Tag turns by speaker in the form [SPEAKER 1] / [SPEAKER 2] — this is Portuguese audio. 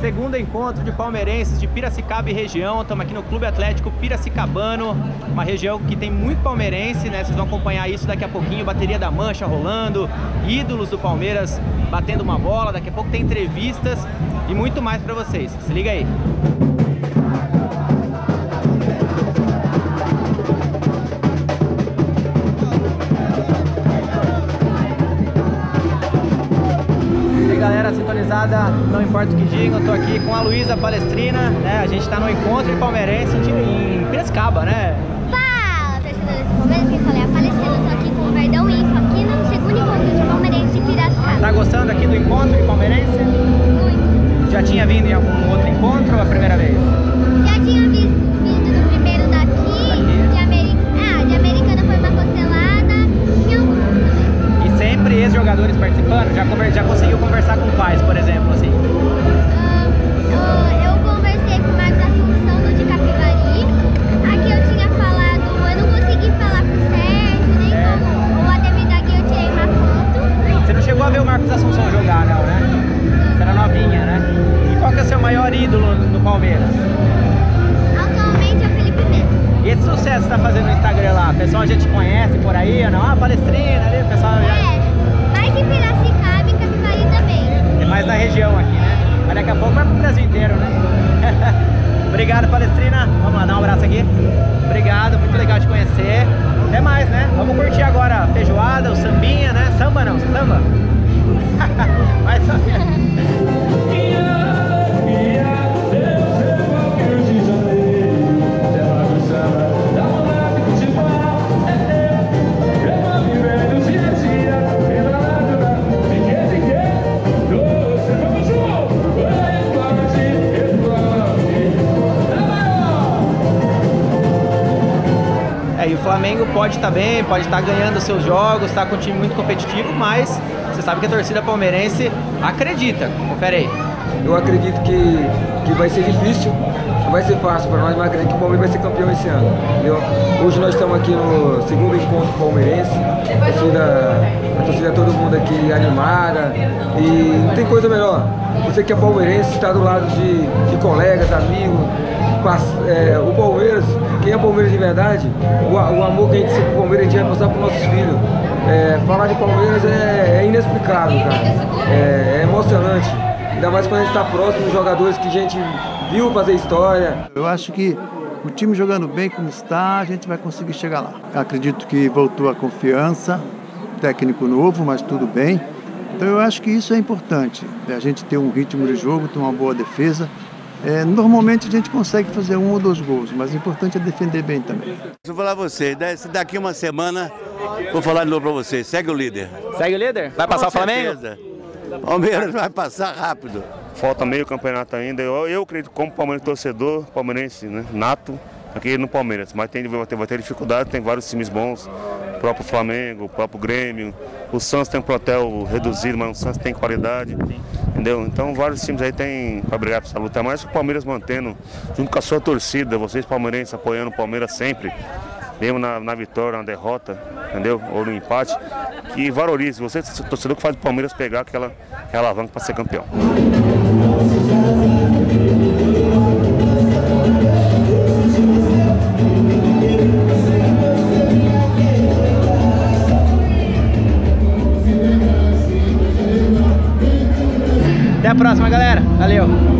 [SPEAKER 1] Segundo encontro de palmeirenses de Piracicaba e região. Estamos aqui no Clube Atlético Piracicabano, uma região que tem muito palmeirense, né? Vocês vão acompanhar isso daqui a pouquinho. Bateria da Mancha rolando, ídolos do Palmeiras batendo uma bola. Daqui a pouco tem entrevistas e muito mais para vocês. Se liga aí. Sintonizada, não importa o que digam, eu tô aqui com a Luísa Palestrina, né? A gente tá no encontro em palmeirense em Piracicaba, né?
[SPEAKER 2] Fala, torcedores do Palmeiras, quem fala é a Palestrina, eu tô aqui com o Verdão Info, aqui no segundo encontro de palmeirense em Piracicaba.
[SPEAKER 1] Tá gostando aqui do encontro em palmeirense?
[SPEAKER 2] Muito.
[SPEAKER 1] Já tinha vindo em algum outro encontro ou é a primeira vez?
[SPEAKER 2] Já tinha visto, vindo no primeiro daqui,
[SPEAKER 1] Daqui. Maior ídolo no Palmeiras?
[SPEAKER 2] Atualmente é o Felipe Melo.
[SPEAKER 1] E esse sucesso que você tá fazendo no Instagram lá? O pessoal já te conhece por aí ou não? Ah, palestrina ali, o pessoal já...
[SPEAKER 2] É, mais em Piracicaba e Capivari também.
[SPEAKER 1] É mais na região aqui, né? Mas daqui a pouco vai pro Brasil inteiro, né? Obrigado, Palestrina. Vamos lá, dar um abraço aqui. Obrigado, muito legal te conhecer. Até mais, né? Vamos curtir agora a feijoada, o sambinha, né? Samba não, samba? mais ou menos. Flamengo pode estar bem, pode estar ganhando seus jogos, está com um time muito competitivo, mas você sabe que a torcida palmeirense acredita. Confere aí.
[SPEAKER 3] Eu acredito que, que vai ser difícil, não vai ser fácil para nós, mas acredito que o Palmeiras vai ser campeão esse ano. Entendeu? Hoje nós estamos aqui no segundo encontro palmeirense, mundo aqui animada e não tem coisa melhor. Você que é palmeirense, está do lado de, de colegas, amigos, é, o Palmeiras, quem é Palmeiras de verdade, o, o amor que a gente sente pro Palmeiras a gente vai passar para nossos filhos. É, falar de Palmeiras é, é inexplicável, cara. É, é emocionante. Ainda mais quando a gente está próximo dos jogadores que a gente viu fazer história.
[SPEAKER 4] Eu acho que o time jogando bem como está, a gente vai conseguir chegar lá. Acredito que voltou a confiança, técnico novo, mas tudo bem. Então eu acho que isso é importante, a gente ter um ritmo de jogo, ter uma boa defesa. É, normalmente a gente consegue fazer um ou dois gols, mas o importante é defender bem também.
[SPEAKER 5] Deixa eu falar pra você, da- se daqui uma semana, vou falar de novo pra você, segue o líder.
[SPEAKER 1] Segue o líder? Vai passar
[SPEAKER 5] Com
[SPEAKER 1] o Flamengo?
[SPEAKER 5] certeza. Palmeiras vai passar rápido.
[SPEAKER 6] Falta meio campeonato ainda. Eu, eu acredito como Palmeiras torcedor, palmeirense, né? Nato, aqui no Palmeiras. Mas tem, vai, ter, vai ter dificuldade, tem vários times bons. O próprio Flamengo, o próprio Grêmio. O Santos tem um plantel reduzido, mas o Santos tem qualidade. Entendeu? Então vários times aí tem para brigar para essa luta. Mais que o Palmeiras mantendo, junto com a sua torcida, vocês palmeirenses apoiando o Palmeiras sempre. Mesmo na, na vitória, na derrota, entendeu? Ou no empate, que valorize. Você, torcedor que faz o Palmeiras pegar aquela, aquela alavanca para ser campeão.
[SPEAKER 1] Próxima, galera. Valeu.